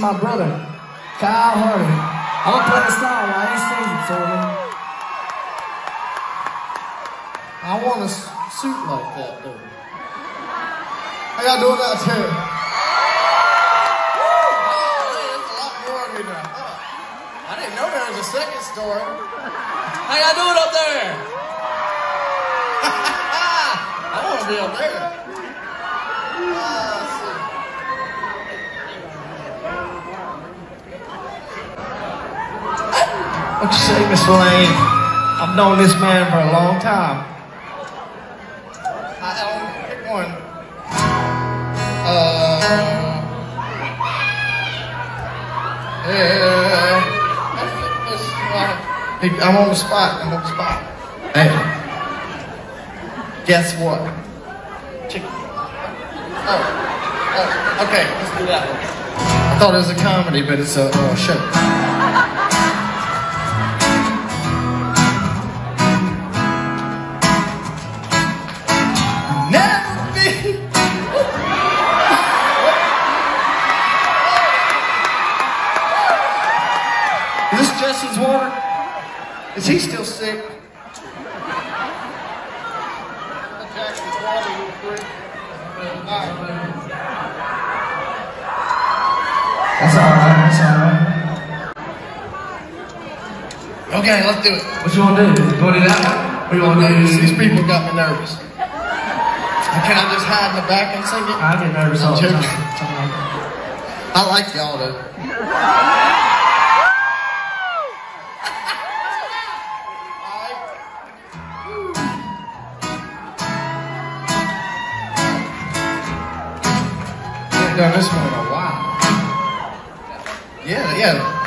my brother, Kyle Hardy. I'm gonna play a song. I ain't singing for me. I want a suit like that, though. How y'all doing out there? I didn't know there was a second story. How y'all doing up there? I want to be up there. Ah, let's see. What you say, Miss Lane? I've known this man for a long time. I don't pick one. Uh, yeah. Hey, I'm on the spot. I'm on the spot. Hey. Guess what? Chicken. Oh. oh. Okay, let's do that one. I thought it was a comedy, but it's a uh, show. Is this water? Is he still sick? Jackson's water real quick. That's all right. That's all right. Okay, let's do it. What you wanna do? You wanna do that? What you wanna do? These people got me nervous. Can I just hide in the back and sing it? I get nervous all the time. I like y'all though. Done this one in a while. Yeah, yeah.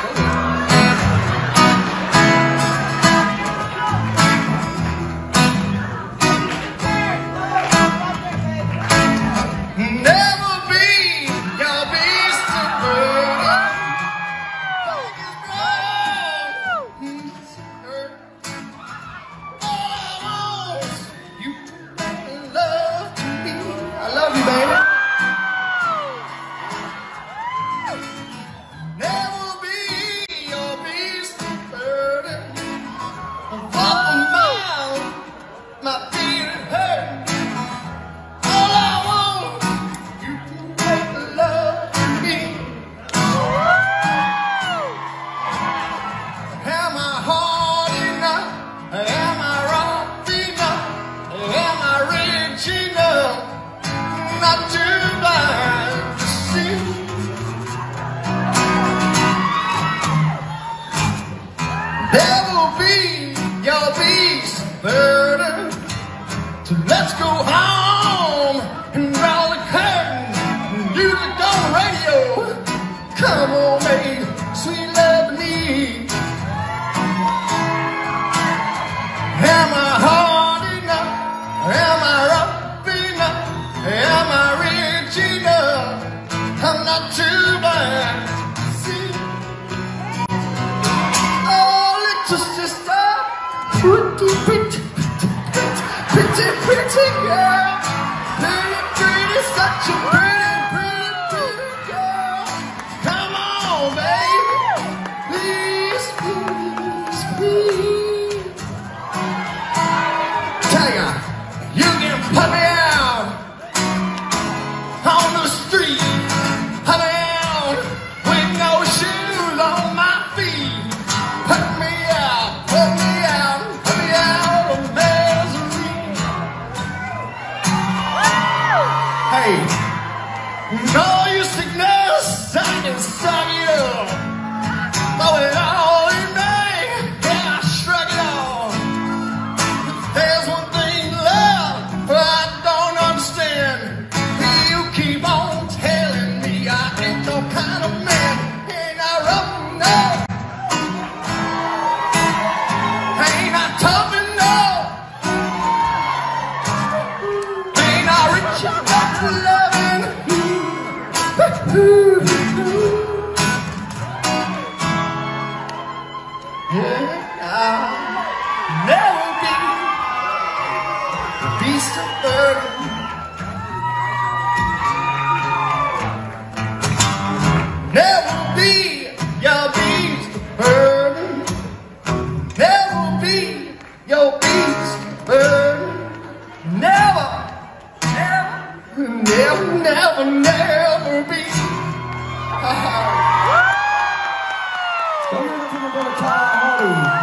Let's go home and draw the curtain. The radio. Come on, babe, sweet not too bad. See, oh, little sister, pretty, pretty, pretty, pretty girl, pretty, pretty, such a No And all your sickness, I can stop you. Throw it all. Never, never, be. Give it to my brother Kyle.